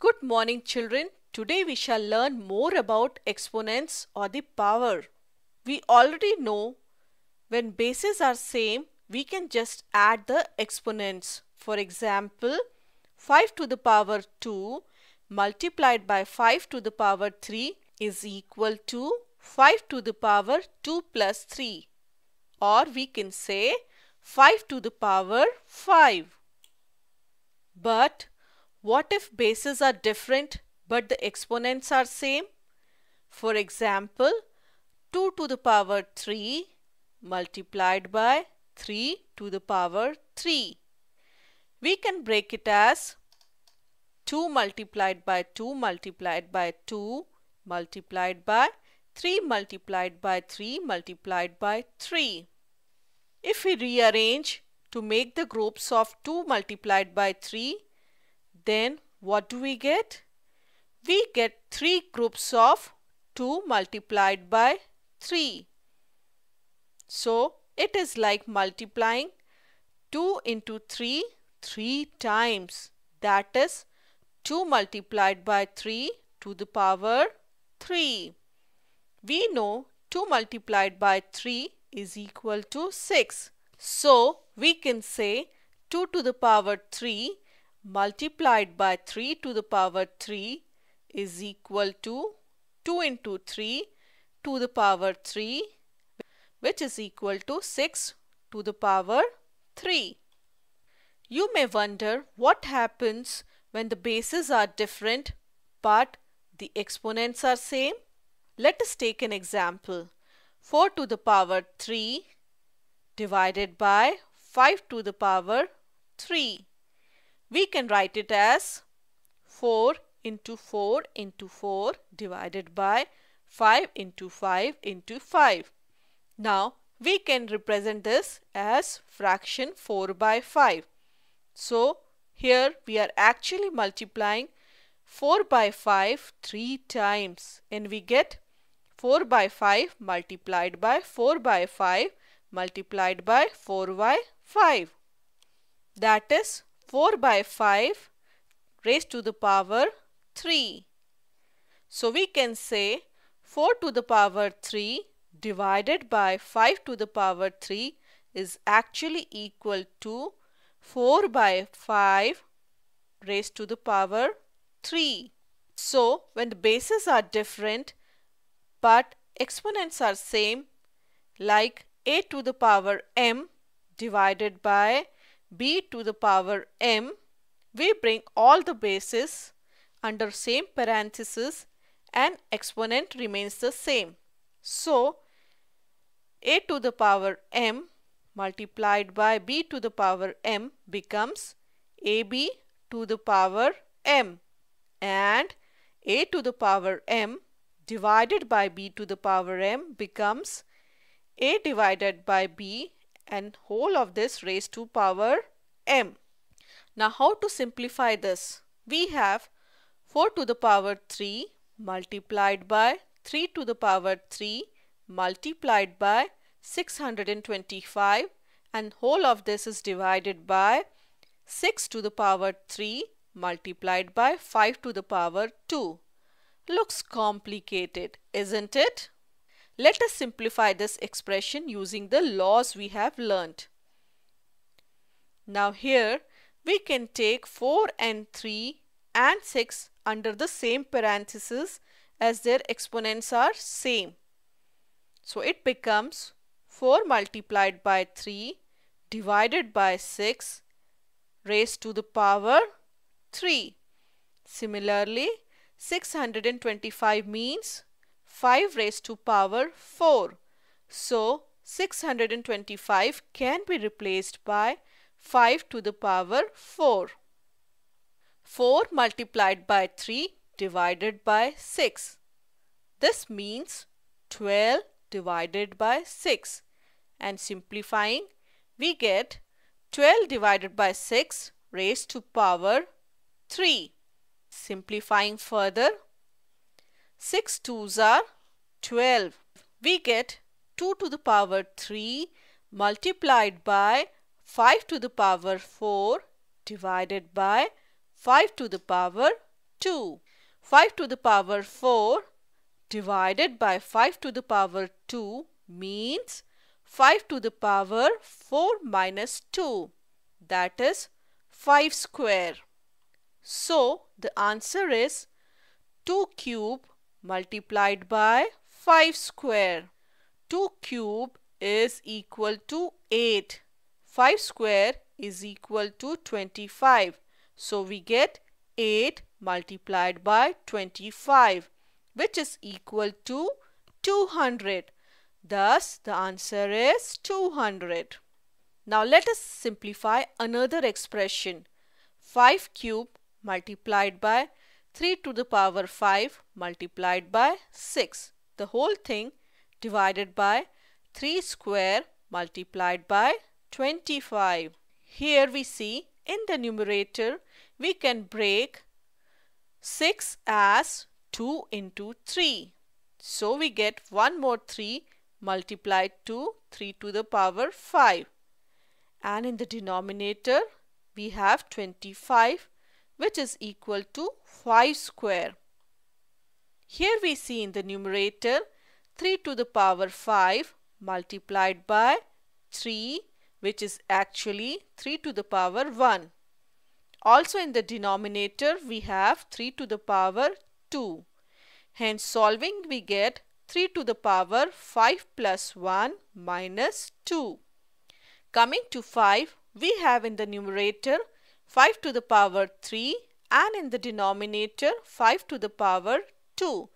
Good morning children. Today we shall learn more about exponents or the power. We already know when bases are same we can just add the exponents. For example 5 to the power 2 multiplied by 5 to the power 3 is equal to 5 to the power 2 plus 3 or we can say 5 to the power 5. But what if bases are different but the exponents are same? For example, 2 to the power 3 multiplied by 3 to the power 3. We can break it as 2 multiplied by 2 multiplied by 2 multiplied by 3 multiplied by 3 multiplied by 3. If we rearrange to make the groups of 2 multiplied by 3 then what do we get? We get 3 groups of 2 multiplied by 3. So it is like multiplying 2 into 3 3 times. That is 2 multiplied by 3 to the power 3. We know 2 multiplied by 3 is equal to 6. So we can say 2 to the power 3 multiplied by 3 to the power 3 is equal to 2 into 3 to the power 3 which is equal to 6 to the power 3. You may wonder what happens when the bases are different but the exponents are same. Let us take an example. 4 to the power 3 divided by 5 to the power 3 we can write it as 4 into 4 into 4 divided by 5 into 5 into 5. Now we can represent this as fraction 4 by 5. So here we are actually multiplying 4 by 5 3 times and we get 4 by 5 multiplied by 4 by 5 multiplied by 4 by 5. That is 4 by 5 raised to the power 3. So we can say 4 to the power 3 divided by 5 to the power 3 is actually equal to 4 by 5 raised to the power 3. So when the bases are different but exponents are same like a to the power m divided by b to the power m, we bring all the bases under same parenthesis and exponent remains the same. So, a to the power m multiplied by b to the power m becomes ab to the power m and a to the power m divided by b to the power m becomes a divided by b and whole of this raised to power m. Now how to simplify this? We have 4 to the power 3 multiplied by 3 to the power 3 multiplied by 625 and whole of this is divided by 6 to the power 3 multiplied by 5 to the power 2. Looks complicated, isn't it? Let us simplify this expression using the laws we have learnt. Now here we can take 4 and 3 and 6 under the same parenthesis as their exponents are same. So it becomes 4 multiplied by 3 divided by 6 raised to the power 3. Similarly, 625 means 5 raised to power 4. So 625 can be replaced by 5 to the power 4. 4 multiplied by 3 divided by 6. This means 12 divided by 6 and simplifying we get 12 divided by 6 raised to power 3. Simplifying further 6 2s are 12. We get 2 to the power 3 multiplied by 5 to the power 4 divided by 5 to the power 2. 5 to the power 4 divided by 5 to the power 2 means 5 to the power 4 minus 2 that is 5 square. So the answer is 2 cube multiplied by 5 square. 2 cube is equal to 8. 5 square is equal to 25. So we get 8 multiplied by 25 which is equal to 200. Thus the answer is 200. Now let us simplify another expression. 5 cube multiplied by 3 to the power 5 multiplied by 6. The whole thing divided by 3 square multiplied by 25. Here we see in the numerator we can break 6 as 2 into 3. So we get one more 3 multiplied to 3 to the power 5. And in the denominator we have 25 which is equal to 5 square. Here we see in the numerator 3 to the power 5 multiplied by 3 which is actually 3 to the power 1. Also in the denominator we have 3 to the power 2. Hence solving we get 3 to the power 5 plus 1 minus 2. Coming to 5 we have in the numerator 5 to the power 3 and in the denominator 5 to the power 2.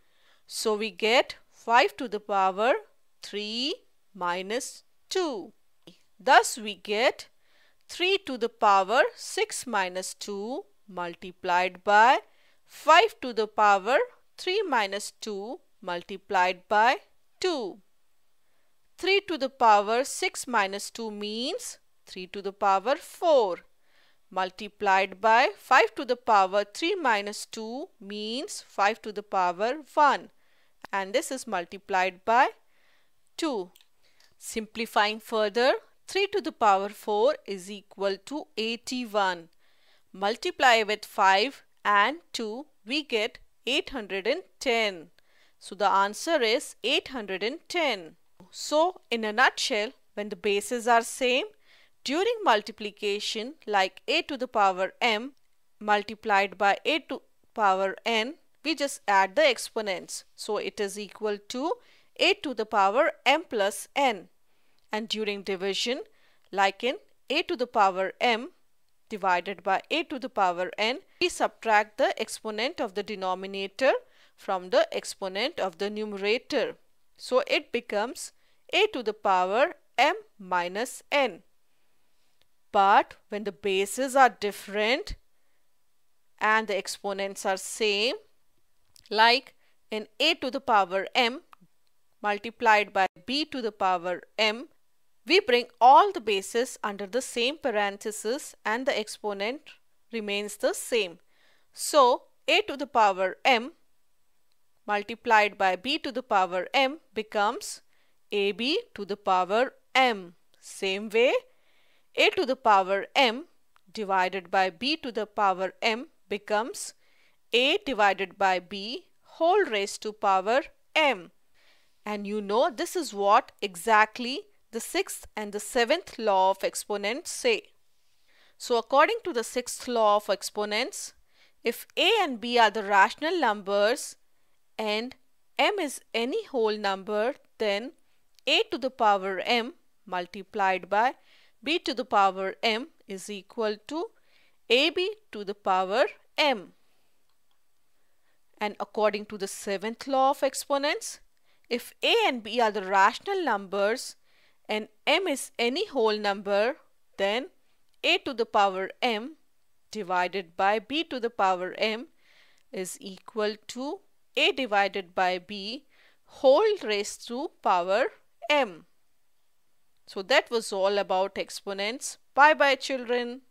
So we get 5 to the power 3 minus 2. Thus we get 3 to the power 6 minus 2 multiplied by 5 to the power 3 minus 2 multiplied by 2. 3 to the power 6 minus 2 means 3 to the power 4 multiplied by 5 to the power 3 minus 2 means 5 to the power 1 and this is multiplied by 2. Simplifying further 3 to the power 4 is equal to 81. Multiply with 5 and 2 we get 810. So the answer is 810. So in a nutshell when the bases are same during multiplication like a to the power m multiplied by a to power n we just add the exponents. So it is equal to a to the power m plus n. And during division like in a to the power m divided by a to the power n we subtract the exponent of the denominator from the exponent of the numerator. So it becomes a to the power m minus n. But when the bases are different and the exponents are same, like in a to the power m multiplied by b to the power m, we bring all the bases under the same parenthesis and the exponent remains the same. So, a to the power m multiplied by b to the power m becomes ab to the power m. Same way, a to the power m divided by b to the power m becomes a divided by b whole raised to power m. And you know this is what exactly the sixth and the seventh law of exponents say. So according to the sixth law of exponents, if a and b are the rational numbers and m is any whole number, then a to the power m multiplied by b to the power m is equal to ab to the power m. And according to the seventh law of exponents, if a and b are the rational numbers and m is any whole number, then a to the power m divided by b to the power m is equal to a divided by b whole raised to power m. So that was all about exponents. Bye bye children.